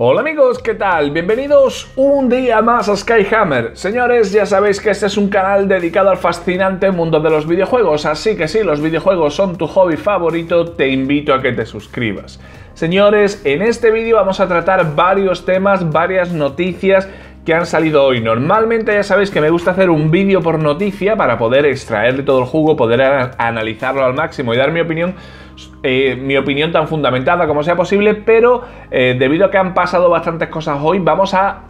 Hola amigos, ¿qué tal? Bienvenidos un día más a Skyhammer. Señores, ya sabéis que este es un canal dedicado al fascinante mundo de los videojuegos, así que si los videojuegos son tu hobby favorito, te invito a que te suscribas. Señores, en este vídeo vamos a tratar varios temas, varias noticias que han salido hoy. Normalmente ya sabéis que me gusta hacer un vídeo por noticia para poder extraerle todo el jugo, poder analizarlo al máximo y dar mi opinión eh, mi opinión tan fundamentada como sea posible, pero eh, debido a que han pasado bastantes cosas hoy, vamos a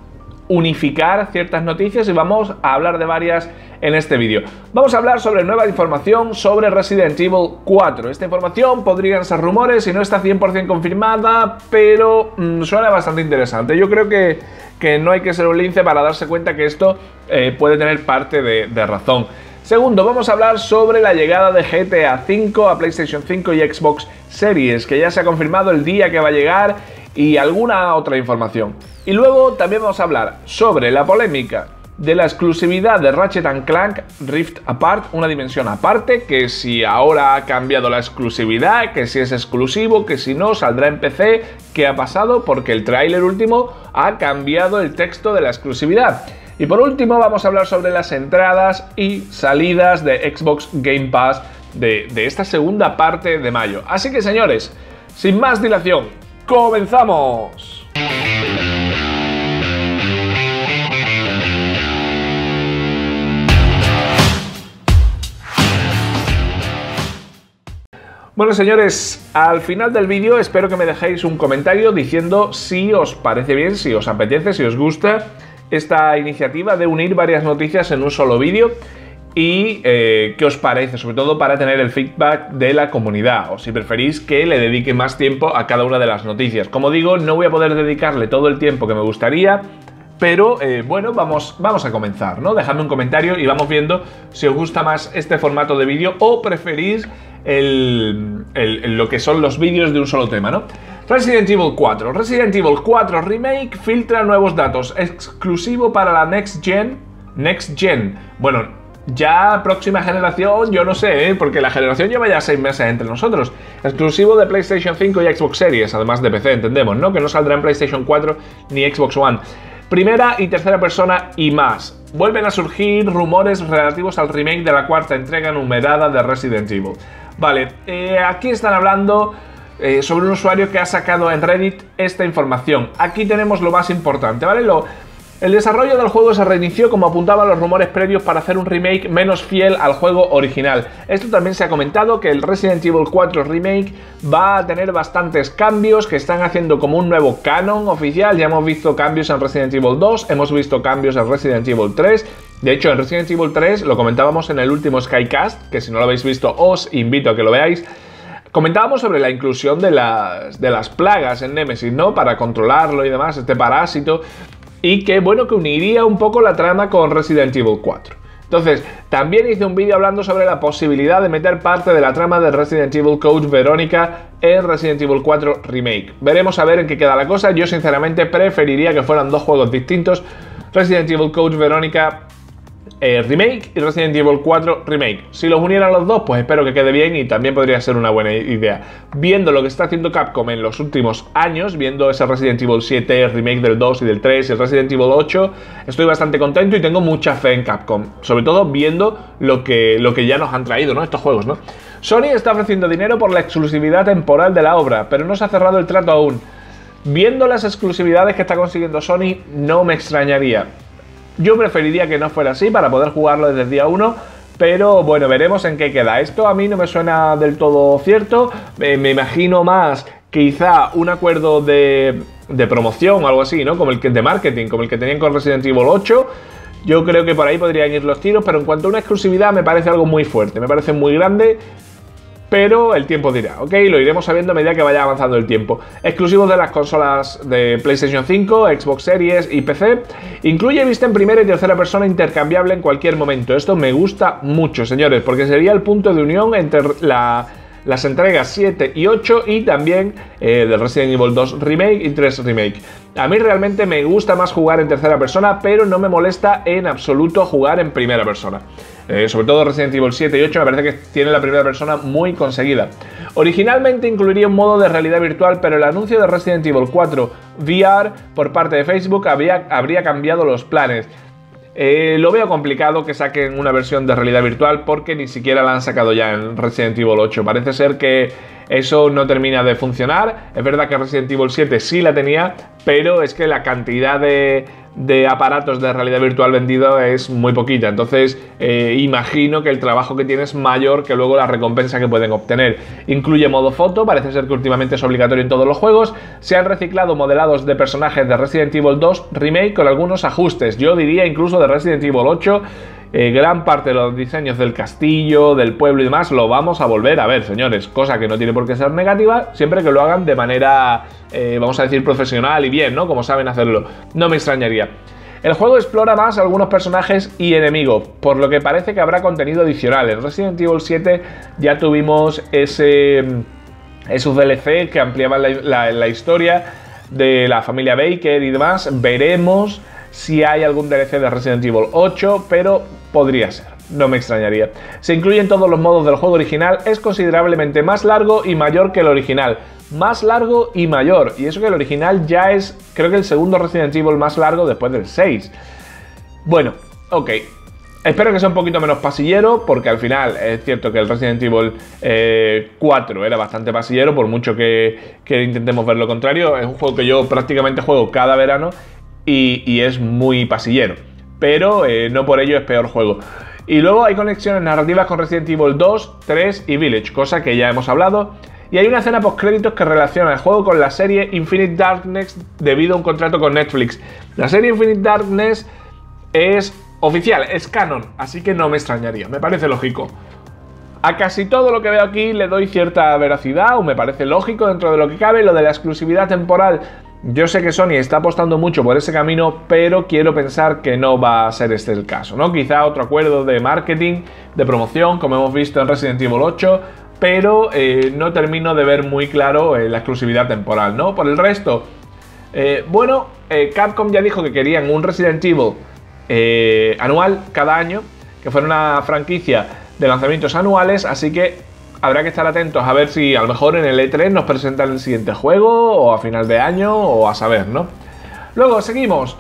unificar ciertas noticias y vamos a hablar de varias en este vídeo. Vamos a hablar sobre nueva información sobre Resident Evil 4. Esta información podrían ser rumores y no está 100% confirmada, pero mm, suena bastante interesante. Yo creo que, que, no hay que ser un lince para darse cuenta que esto eh, puede tener parte de razón. Segundo, vamos a hablar sobre la llegada de GTA V a PlayStation 5 y Xbox Series, que ya se ha confirmado el día que va a llegar y alguna otra información. Y luego también vamos a hablar sobre la polémica de la exclusividad de Ratchet Clank Rift Apart, una dimensión aparte, que si ahora ha cambiado la exclusividad, que si es exclusivo, que si no, saldrá en PC, qué ha pasado, porque el tráiler último ha cambiado el texto de la exclusividad. Y por último vamos a hablar sobre las entradas y salidas de Xbox Game Pass de, esta segunda parte de mayo. Así que señores, sin más dilación, ¡comenzamos! Bueno señores, al final del vídeo espero que me dejéis un comentario diciendo si os parece bien, si os apetece, si os gusta esta iniciativa de unir varias noticias en un solo vídeo y eh, qué os parece, sobre todo para tener el feedback de la comunidad, o si preferís que le dedique más tiempo a cada una de las noticias. Como digo, no voy a poder dedicarle todo el tiempo que me gustaría, pero eh, bueno, vamos, vamos a comenzar, ¿no? Dejadme un comentario y vamos viendo si os gusta más este formato de vídeo o preferís lo que son los vídeos de un solo tema, ¿no? Resident Evil 4. Resident Evil 4 Remake filtra nuevos datos, exclusivo para la Next Gen. Next Gen. Bueno, ya próxima generación, yo no sé, ¿eh? porque la generación lleva ya seis meses entre nosotros. Exclusivo de PlayStation 5 y Xbox Series, además de PC, entendemos, ¿no? Que no saldrá en PlayStation 4 ni Xbox One. Primera y tercera persona y más. Vuelven a surgir rumores relativos al remake de la cuarta entrega numerada de Resident Evil. Vale, eh, aquí están hablando eh, sobre un usuario que ha sacado en Reddit esta información. Aquí tenemos lo más importante, ¿vale? Lo, el desarrollo del juego se reinició como apuntaban los rumores previos para hacer un remake menos fiel al juego original. Esto también se ha comentado que el Resident Evil 4 Remake va a tener bastantes cambios que están haciendo como un nuevo canon oficial. Ya hemos visto cambios en Resident Evil 2, hemos visto cambios en Resident Evil 3. De hecho, en Resident Evil 3 lo comentábamos en el último Skycast, que si no lo habéis visto os invito a que lo veáis. Comentábamos sobre la inclusión de las, plagas en Nemesis, ¿no? Para controlarlo y demás, este parásito. Y que, bueno, que uniría un poco la trama con Resident Evil 4. Entonces, también hice un vídeo hablando sobre la posibilidad de meter parte de la trama de Resident Evil Coach Verónica en Resident Evil 4 Remake. Veremos a ver en qué queda la cosa. Yo sinceramente preferiría que fueran dos juegos distintos. Resident Evil Coach Verónica eh, remake y Resident Evil 4 Remake. Si los unieran los dos, pues espero que quede bien y también podría ser una buena idea. Viendo lo que está haciendo Capcom en los últimos años, viendo ese Resident Evil 7, remake del 2 y del 3 y el Resident Evil 8, estoy bastante contento y tengo mucha fe en Capcom. Sobre todo viendo lo que, lo que ya nos han traído, ¿no? Estos juegos, ¿no? Sony está ofreciendo dinero por la exclusividad temporal de la obra, pero no se ha cerrado el trato aún. Viendo las exclusividades que está consiguiendo Sony, no me extrañaría. Yo preferiría que no fuera así para poder jugarlo desde el día 1. Pero bueno, veremos en qué queda. Esto a mí no me suena del todo cierto. me imagino más quizá un acuerdo de, de promoción o algo así, ¿no? Como el que de marketing, como el que tenían con Resident Evil 8. Yo creo que por ahí podrían ir los tiros, pero en cuanto a una exclusividad me parece algo muy fuerte, me parece muy grande pero el tiempo dirá, ¿ok? Lo iremos sabiendo a medida que vaya avanzando el tiempo. Exclusivos de las consolas de PlayStation 5, Xbox Series y PC. Incluye vista en primera y tercera persona intercambiable en cualquier momento. Esto me gusta mucho, señores, porque sería el punto de unión entre las entregas 7 y 8 y también eh, del Resident Evil 2 Remake y 3 Remake. A mí realmente me gusta más jugar en tercera persona, pero no me molesta en absoluto jugar en primera persona. Eh, sobre todo Resident Evil 7 y 8, me parece que tiene la primera persona muy conseguida. Originalmente incluiría un modo de realidad virtual, pero el anuncio de Resident Evil 4 VR por parte de Facebook habría, habría cambiado los planes. Eh, lo veo complicado que saquen una versión de realidad virtual porque ni siquiera la han sacado ya en Resident Evil 8. Parece ser que eso no termina de funcionar. Es verdad que Resident Evil 7 sí la tenía, pero es que la cantidad de, aparatos de realidad virtual vendido es muy poquita. Entonces, eh, imagino que el trabajo que tiene es mayor que luego la recompensa que pueden obtener. Incluye modo foto, parece ser que últimamente es obligatorio en todos los juegos. Se han reciclado modelados de personajes de Resident Evil 2 Remake con algunos ajustes. Yo diría incluso de Resident Evil 8 eh, gran parte de los diseños del castillo, del pueblo y demás, lo vamos a volver a ver, señores. Cosa que no tiene por qué ser negativa, siempre que lo hagan de manera, eh, vamos a decir, profesional y bien, ¿no? Como saben hacerlo. No me extrañaría. El juego explora más algunos personajes y enemigos, por lo que parece que habrá contenido adicional. En Resident Evil 7 ya tuvimos ese, esos DLC que ampliaban la historia de la familia Baker y demás. Veremos si hay algún DLC de Resident Evil 8, pero podría ser. No me extrañaría. Se incluyen todos los modos del juego original, es considerablemente más largo y mayor que el original. Más largo y mayor. Y eso que el original ya es, creo que el segundo Resident Evil más largo después del 6. Bueno, ok. Espero que sea un poquito menos pasillero, porque al final es cierto que el Resident Evil 4 eh, era bastante pasillero, por mucho que, que intentemos ver lo contrario. Es un juego que yo prácticamente juego cada verano y, es muy pasillero. Pero eh, no por ello es peor juego. Y luego hay conexiones narrativas con Resident Evil 2, 3 y Village, cosa que ya hemos hablado. Y hay una escena post créditos que relaciona el juego con la serie Infinite Darkness debido a un contrato con Netflix. La serie Infinite Darkness es oficial, es canon, así que no me extrañaría, me parece lógico. A casi todo lo que veo aquí le doy cierta veracidad o me parece lógico dentro de lo que cabe. Lo de la exclusividad temporal yo sé que Sony está apostando mucho por ese camino, pero quiero pensar que no va a ser este el caso, ¿no? Quizá otro acuerdo de marketing, de promoción, como hemos visto en Resident Evil 8, pero eh, no termino de ver muy claro eh, la exclusividad temporal, ¿no? Por el resto, eh, bueno, Capcom ya dijo que querían un Resident Evil anual cada año, que fuera una franquicia de lanzamientos anuales, así que habrá que estar atentos a ver si a lo mejor en el E3 nos presentan el siguiente juego o a final de año o a saber, ¿no? Luego seguimos.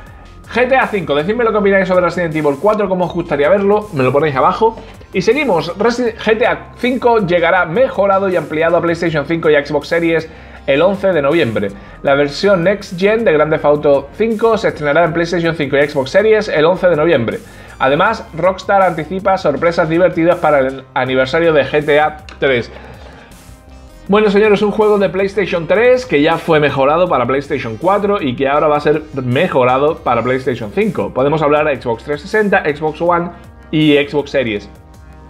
GTA V, decidme lo que opináis sobre Resident Evil 4, cómo os gustaría verlo, me lo ponéis abajo. Y seguimos, GTA V llegará mejorado y ampliado a PlayStation 5 y Xbox Series el 11 de noviembre. La versión Next Gen de Grand Theft Auto 5 se estrenará en PlayStation 5 y Xbox Series el 11 de noviembre. Además, Rockstar anticipa sorpresas divertidas para el aniversario de GTA 3. Bueno señores, un juego de PlayStation 3 que ya fue mejorado para PlayStation 4 y que ahora va a ser mejorado para PlayStation 5. Podemos hablar de Xbox 360, Xbox One y Xbox Series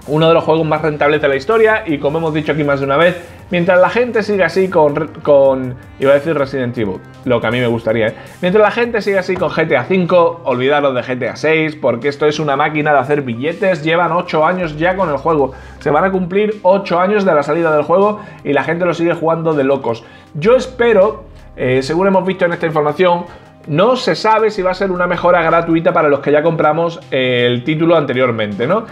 uno de los juegos más rentables de la historia y como hemos dicho aquí más de una vez, mientras la gente siga así con, iba a decir Resident Evil, lo que a mí me gustaría, ¿eh? mientras la gente siga así con GTA V, olvidaros de GTA 6, porque esto es una máquina de hacer billetes, llevan 8 años ya con el juego, se van a cumplir 8 años de la salida del juego y la gente lo sigue jugando de locos. Yo espero, eh, según hemos visto en esta información, no se sabe si va a ser una mejora gratuita para los que ya compramos el título anteriormente, ¿no?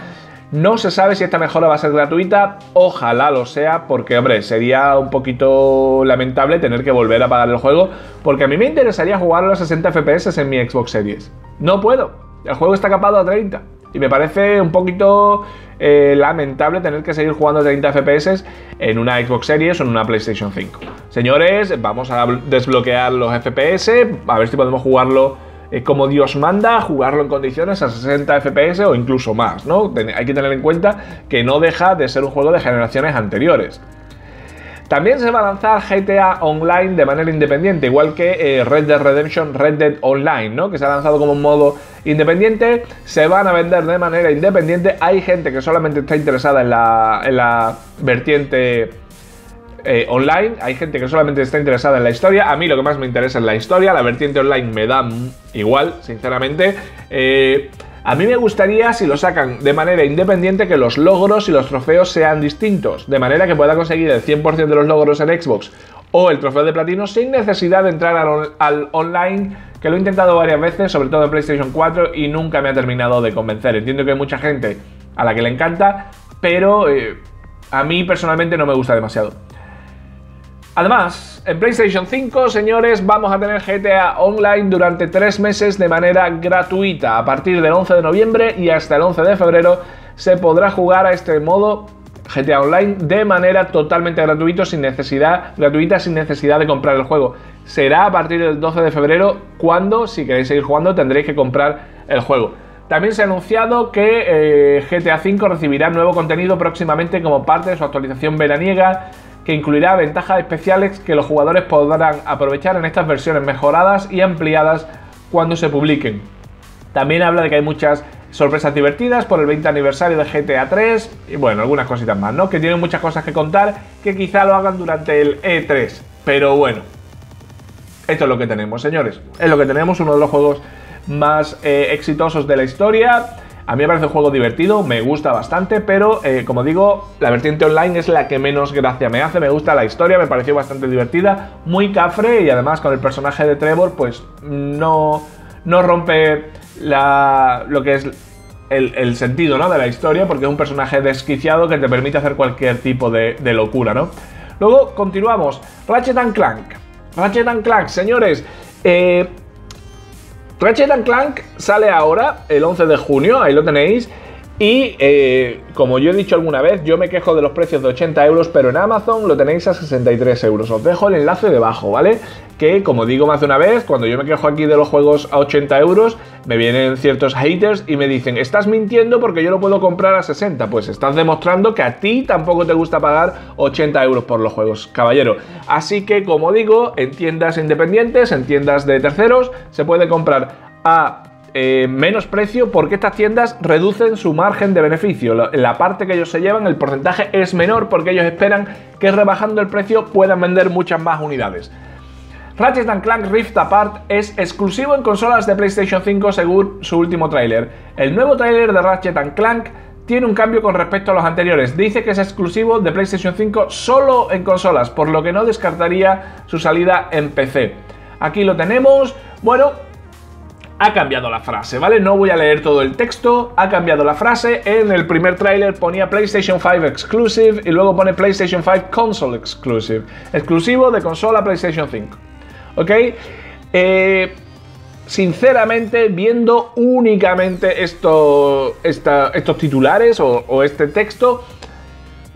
No se sabe si esta mejora va a ser gratuita, ojalá lo sea, porque hombre, sería un poquito lamentable tener que volver a pagar el juego, porque a mí me interesaría jugar a los 60 FPS en mi Xbox Series. No puedo, el juego está capado a 30. Y me parece un poquito eh, lamentable tener que seguir jugando a 30 FPS en una Xbox Series o en una PlayStation 5. Señores, vamos a desbloquear los FPS, a ver si podemos jugarlo eh, como Dios manda, jugarlo en condiciones a 60 FPS o incluso más, ¿no? Hay que tener en cuenta que no deja de ser un juego de generaciones anteriores. También se va a lanzar GTA Online de manera independiente, igual que eh, Red Dead Redemption Red Dead Online, ¿no? Que se ha lanzado como un modo independiente, se van a vender de manera independiente. Hay gente que solamente está interesada en la, en la vertiente eh, online. Hay gente que solamente está interesada en la historia. A mí lo que más me interesa es la historia. La vertiente online me da igual, sinceramente. Eh, a mí me gustaría, si lo sacan de manera independiente, que los logros y los trofeos sean distintos. De manera que pueda conseguir el 100% de los logros en Xbox o el trofeo de platino sin necesidad de entrar al, online, que lo he intentado varias veces, sobre todo en PlayStation 4, y nunca me ha terminado de convencer. Entiendo que hay mucha gente a la que le encanta, pero eh, a mí personalmente no me gusta demasiado. Además, en PlayStation 5, señores, vamos a tener GTA Online durante tres meses de manera gratuita. A partir del 11 de noviembre y hasta el 11 de febrero se podrá jugar a este modo GTA Online de manera totalmente gratuito, sin necesidad, gratuita sin necesidad de comprar el juego. Será a partir del 12 de febrero cuando, si queréis seguir jugando, tendréis que comprar el juego. También se ha anunciado que eh, GTA V recibirá nuevo contenido próximamente como parte de su actualización veraniega que incluirá ventajas especiales que los jugadores podrán aprovechar en estas versiones mejoradas y ampliadas cuando se publiquen. También habla de que hay muchas sorpresas divertidas por el 20 aniversario de GTA 3 y bueno, algunas cositas más, ¿no? Que tienen muchas cosas que contar que quizá lo hagan durante el E3. Pero bueno, esto es lo que tenemos, señores. Es lo que tenemos, uno de los juegos más eh, exitosos de la historia a mí me parece un juego divertido, me gusta bastante, pero eh, como digo, la vertiente online es la que menos gracia me hace. Me gusta la historia, me pareció bastante divertida, muy cafre y además con el personaje de Trevor, pues no, no rompe lo que es el, sentido ¿no? de la historia, porque es un personaje desquiciado que te permite hacer cualquier tipo de, locura, ¿no? Luego continuamos. Ratchet Clank. Ratchet Clank, señores. Eh, Ratchet Clank sale ahora, el 11 de junio, ahí lo tenéis. Y eh, como yo he dicho alguna vez, yo me quejo de los precios de 80 euros, pero en Amazon lo tenéis a 63 euros. Os dejo el enlace debajo, ¿vale? Que como digo más de una vez, cuando yo me quejo aquí de los juegos a 80 euros, me vienen ciertos haters y me dicen, estás mintiendo porque yo lo puedo comprar a 60. Pues estás demostrando que a ti tampoco te gusta pagar 80 euros por los juegos, caballero. Así que como digo, en tiendas independientes, en tiendas de terceros, se puede comprar a eh, menos precio porque estas tiendas reducen su margen de beneficio. La, parte que ellos se llevan, el porcentaje es menor porque ellos esperan que rebajando el precio puedan vender muchas más unidades. Ratchet Clank Rift Apart es exclusivo en consolas de PlayStation 5 según su último tráiler. El nuevo tráiler de Ratchet Clank tiene un cambio con respecto a los anteriores. Dice que es exclusivo de PlayStation 5 solo en consolas, por lo que no descartaría su salida en PC. Aquí lo tenemos. Bueno, ha cambiado la frase, ¿vale? No voy a leer todo el texto, ha cambiado la frase. En el primer tráiler ponía PlayStation 5 Exclusive y luego pone PlayStation 5 Console Exclusive. Exclusivo de consola PlayStation 5. ¿Ok? Eh, sinceramente, viendo únicamente esto, estos titulares o, o este texto,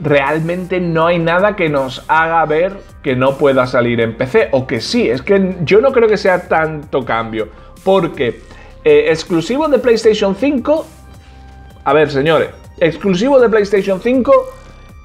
realmente no hay nada que nos haga ver que no pueda salir en PC. O que sí, es que yo no creo que sea tanto cambio porque eh, exclusivo de PlayStation 5, a ver señores, exclusivo de PlayStation 5,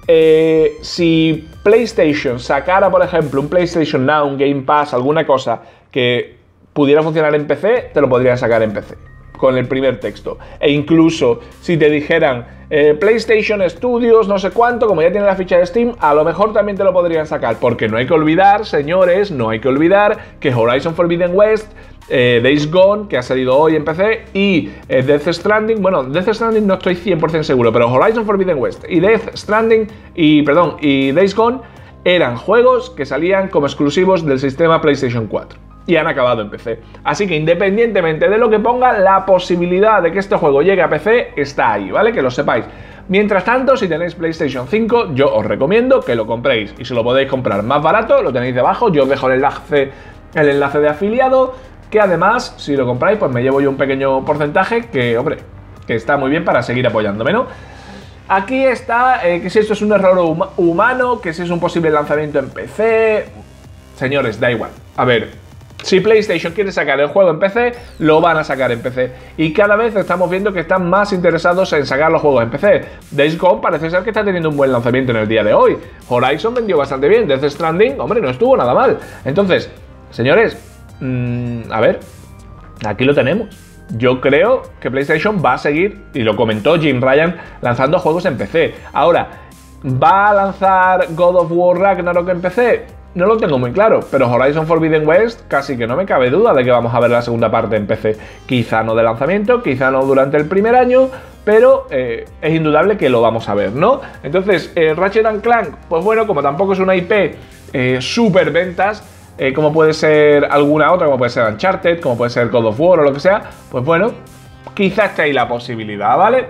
eh, si PlayStation sacara, por ejemplo, un PlayStation Now, un Game Pass, alguna cosa que pudiera funcionar en PC, te lo podrían sacar en PC con el primer texto. E incluso si te dijeran eh, PlayStation Studios, no sé cuánto, como ya tiene la ficha de Steam, a lo mejor también te lo podrían sacar. Porque no hay que olvidar, señores, no hay que olvidar que Horizon Forbidden West eh, Days Gone, que ha salido hoy en PC, y eh, Death Stranding, bueno, Death Stranding no estoy 100% seguro, pero Horizon Forbidden West y Death Stranding, y perdón, y Days Gone eran juegos que salían como exclusivos del sistema PlayStation 4 y han acabado en PC. Así que independientemente de lo que ponga, la posibilidad de que este juego llegue a PC está ahí, ¿vale? Que lo sepáis. Mientras tanto, si tenéis PlayStation 5, yo os recomiendo que lo compréis. Y si lo podéis comprar más barato, lo tenéis debajo. Yo os dejo el enlace, el enlace de afiliado que además, si lo compráis, pues me llevo yo un pequeño porcentaje que, hombre, que está muy bien para seguir apoyándome, ¿no? Aquí está eh, que si esto es un error humano, que si es un posible lanzamiento en PC. Señores, da igual. A ver, si PlayStation quiere sacar el juego en PC, lo van a sacar en PC. Y cada vez estamos viendo que están más interesados en sacar los juegos en PC. Days Gone parece ser que está teniendo un buen lanzamiento en el día de hoy. Horizon vendió bastante bien. Death Stranding, hombre, no estuvo nada mal. Entonces, señores, Mm, a ver, aquí lo tenemos. Yo creo que PlayStation va a seguir, y lo comentó Jim Ryan, lanzando juegos en PC. Ahora, ¿va a lanzar God of War Ragnarok en PC? No lo tengo muy claro, pero Horizon Forbidden West casi que no me cabe duda de que vamos a ver la segunda parte en PC. Quizá no de lanzamiento, quizá no durante el primer año, pero eh, es indudable que lo vamos a ver, ¿no? Entonces, eh, Ratchet Clank, pues bueno, como tampoco es una IP eh, super ventas, eh, como puede ser alguna otra, como puede ser Uncharted, como puede ser God of War o lo que sea, pues bueno, quizás esté ahí la posibilidad, ¿vale?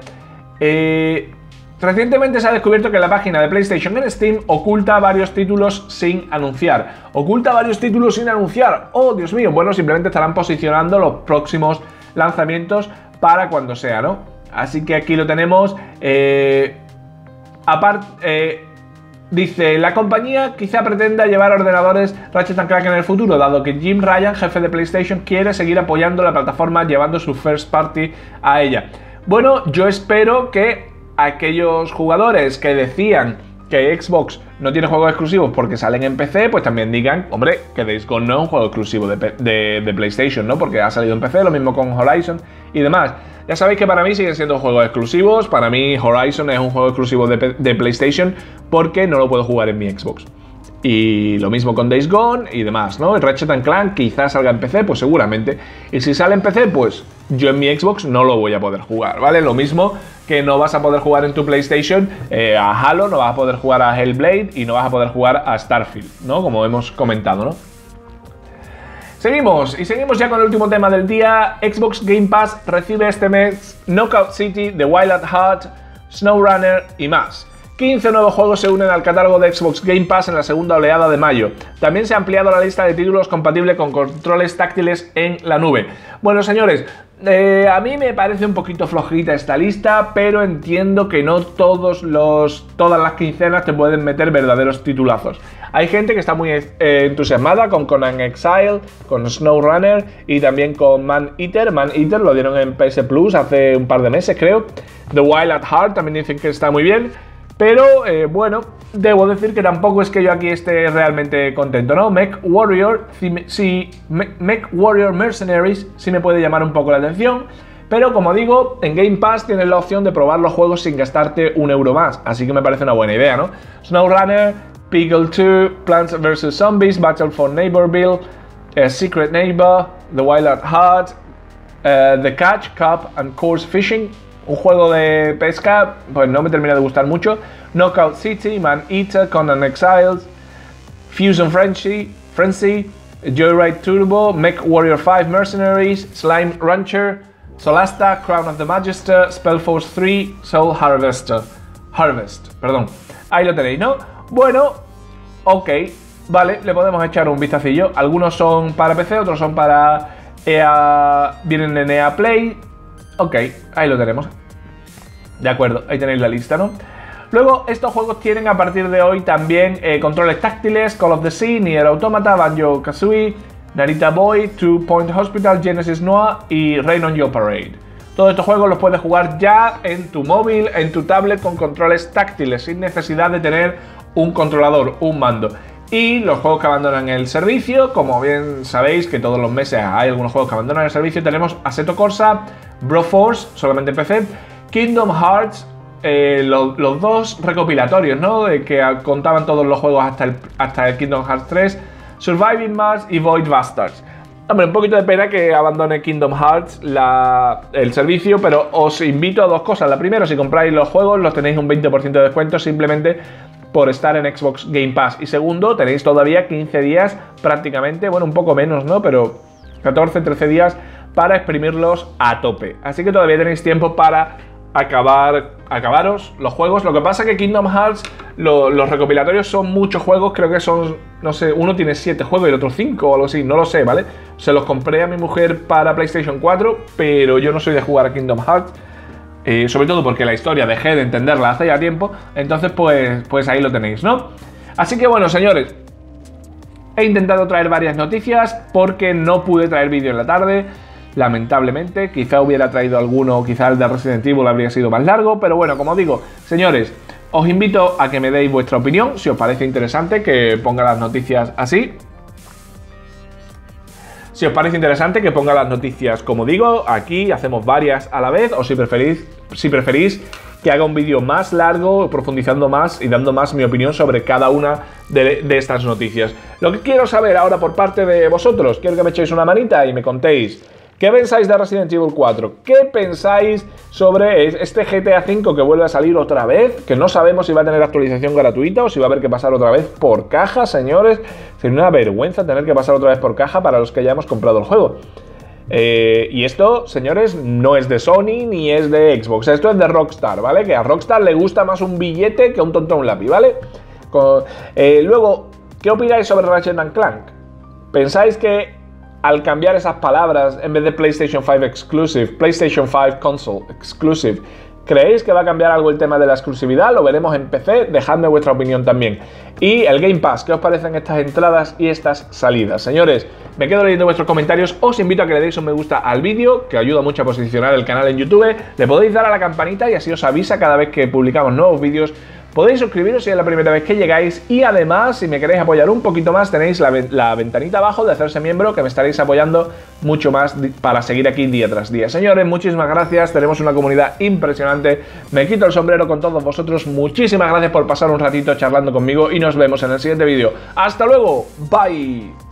Eh, Recientemente se ha descubierto que la página de PlayStation en Steam oculta varios títulos sin anunciar. Oculta varios títulos sin anunciar. Oh, Dios mío. Bueno, simplemente estarán posicionando los próximos lanzamientos para cuando sea, ¿no? Así que aquí lo tenemos. Eh, aparte, eh, dice, la compañía quizá pretenda llevar ordenadores Ratchet Clank en el futuro, dado que Jim Ryan, jefe de PlayStation, quiere seguir apoyando la plataforma llevando su first party a ella. Bueno, yo espero que aquellos jugadores que decían que Xbox no tiene juegos exclusivos porque salen en PC, pues también digan, hombre, que Days Gone no es un juego exclusivo de, PlayStation, ¿no? Porque ha salido en PC, lo mismo con Horizon y demás. Ya sabéis que para mí siguen siendo juegos exclusivos, para mí Horizon es un juego exclusivo de, PlayStation porque no lo puedo jugar en mi Xbox. Y lo mismo con Days Gone y demás, ¿no? El Ratchet Clank quizás salga en PC, pues seguramente. Y si sale en PC, pues yo en mi Xbox no lo voy a poder jugar, ¿vale? Lo mismo que no vas a poder jugar en tu PlayStation eh, a Halo, no vas a poder jugar a Hellblade y no vas a poder jugar a Starfield, ¿no? Como hemos comentado, ¿no? Seguimos, y seguimos ya con el último tema del día. Xbox Game Pass recibe este mes Knockout City, The Wild at Heart, SnowRunner y más. 15 nuevos juegos se unen al catálogo de Xbox Game Pass en la segunda oleada de mayo. También se ha ampliado la lista de títulos compatibles con controles táctiles en la nube. Bueno, señores, eh, a mí me parece un poquito flojita esta lista, pero entiendo que no todos los, todas las quincenas te pueden meter verdaderos titulazos. Hay gente que está muy eh, entusiasmada con Conan Exile, con SnowRunner y también con Man Eater. Man Eater lo dieron en PS Plus hace un par de meses, creo. The Wild at Heart también dicen que está muy bien. Pero eh, bueno, debo decir que tampoco es que yo aquí esté realmente contento, ¿no? Mech Warrior, si, Mech Warrior Mercenaries sí me puede llamar un poco la atención. Pero como digo, en Game Pass tienes la opción de probar los juegos sin gastarte un euro más. Así que me parece una buena idea, ¿no? SnowRunner, Piggle 2, Plants vs. Zombies, Battle for Neighborville, eh, Secret Neighbor, The Wild Heart, eh, The Catch, Cup and Course Fishing un juego de pesca, pues no me termina de gustar mucho. Knockout City, Man Eater, Conan Exiles, Fusion Frenzy, Frenzy, Joyride Turbo, Mech Warrior 5 Mercenaries, Slime Rancher, Solasta, Crown of the Magister, Spellforce 3, Soul Harvester. Harvest, perdón. Ahí lo tenéis, ¿no? Bueno, ok, vale, le podemos echar un vistacillo. Algunos son para PC, otros son para EA, vienen en EA Play, Ok, ahí lo tenemos. De acuerdo, ahí tenéis la lista, ¿no? Luego, estos juegos tienen a partir de hoy también eh, controles táctiles, Call of the Sea, Nier Automata, Banjo Kazooie, Narita Boy, Two Point Hospital, Genesis Noah y Rain on Your Parade. Todos estos juegos los puedes jugar ya en tu móvil, en tu tablet con controles táctiles, sin necesidad de tener un controlador, un mando. Y los juegos que abandonan el servicio, como bien sabéis que todos los meses hay algunos juegos que abandonan el servicio, tenemos Assetto Corsa, Broforce, solamente en PC, Kingdom Hearts, eh, los, dos recopilatorios, ¿no? De que contaban todos los juegos hasta el, hasta el Kingdom Hearts 3, Surviving Mars y Void Bastards. Hombre, un poquito de pena que abandone Kingdom Hearts el servicio, pero os invito a dos cosas. La primera, si compráis los juegos, los tenéis un 20% de descuento simplemente por estar en Xbox Game Pass. Y segundo, tenéis todavía 15 días prácticamente, bueno, un poco menos, ¿no? Pero 14, 13 días para exprimirlos a tope. Así que todavía tenéis tiempo para acabar, acabaros los juegos. Lo que pasa es que Kingdom Hearts, los recopilatorios son muchos juegos, creo que son, no sé, uno tiene 7 juegos y el otro 5 o algo así, no lo sé, ¿vale? Se los compré a mi mujer para PlayStation 4, pero yo no soy de jugar a Kingdom Hearts. Eh, sobre todo porque la historia dejé de entenderla hace ya tiempo, entonces pues, pues ahí lo tenéis, ¿no? Así que bueno, señores, he intentado traer varias noticias porque no pude traer vídeo en la tarde lamentablemente. Quizá hubiera traído alguno, quizá el de Resident Evil habría sido más largo, pero bueno, como digo, señores, os invito a que me deis vuestra opinión, si os parece interesante que ponga las noticias así. Si os parece interesante que ponga las noticias, como digo, aquí hacemos varias a la vez, o si preferís, si preferís que haga un vídeo más largo, profundizando más y dando más mi opinión sobre cada una de, de, estas noticias. Lo que quiero saber ahora por parte de vosotros, quiero que me echéis una manita y me contéis ¿Qué pensáis de Resident Evil 4? ¿Qué pensáis sobre este GTA V que vuelve a salir otra vez? Que no sabemos si va a tener actualización gratuita o si va a haber que pasar otra vez por caja, señores. Sería una vergüenza tener que pasar otra vez por caja para los que hayamos comprado el juego. Eh, y esto, señores, no es de Sony ni es de Xbox, esto es de Rockstar, ¿vale? Que a Rockstar le gusta más un billete que un tonto un lápiz, ¿vale? Eh, luego, ¿qué opináis sobre Ratchet Clank? ¿Pensáis que al cambiar esas palabras, en vez de PlayStation 5 Exclusive, PlayStation 5 Console Exclusive, ¿Creéis que va a cambiar algo el tema de la exclusividad? Lo veremos en PC, dejadme vuestra opinión también. Y el Game Pass, ¿qué os parecen estas entradas y estas salidas? Señores, me quedo leyendo vuestros comentarios, os invito a que le deis un me gusta al vídeo, que ayuda mucho a posicionar el canal en YouTube, le podéis dar a la campanita y así os avisa cada vez que publicamos nuevos vídeos Podéis suscribiros si es la primera vez que llegáis y además, si me queréis apoyar un poquito más, tenéis la, ventanita abajo de hacerse miembro que me estaréis apoyando mucho más para seguir aquí día tras día. Señores, muchísimas gracias, tenemos una comunidad impresionante, me quito el sombrero con todos vosotros, muchísimas gracias por pasar un ratito charlando conmigo y nos vemos en el siguiente vídeo. ¡Hasta luego! ¡Bye!